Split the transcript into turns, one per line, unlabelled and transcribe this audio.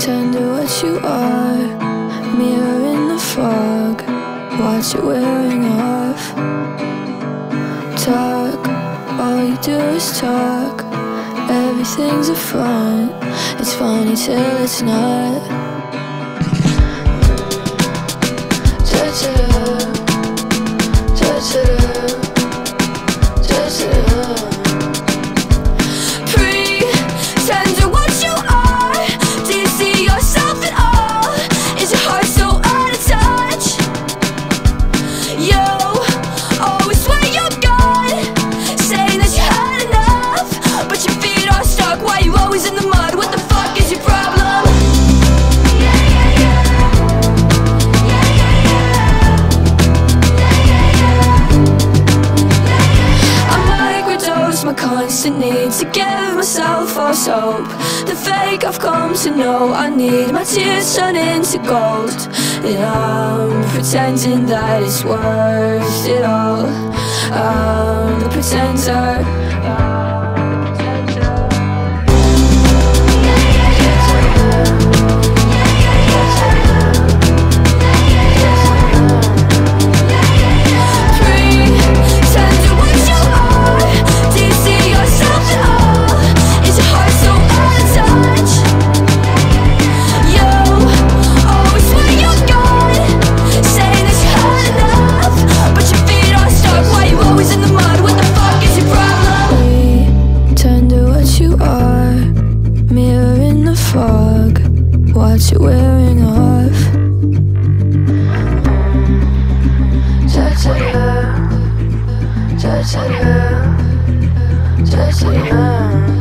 Turn to what you are. Mirror in the fog. Watch it wearing off. Talk. All you do is talk. Everything's a front. It's funny till it's not. Need to give myself false hope The fake I've come to know I need my tears turn into gold. And I'm pretending that it's worth it all. I'm the Pretender what you're wearing off. Touch, her, touching touch, touching her.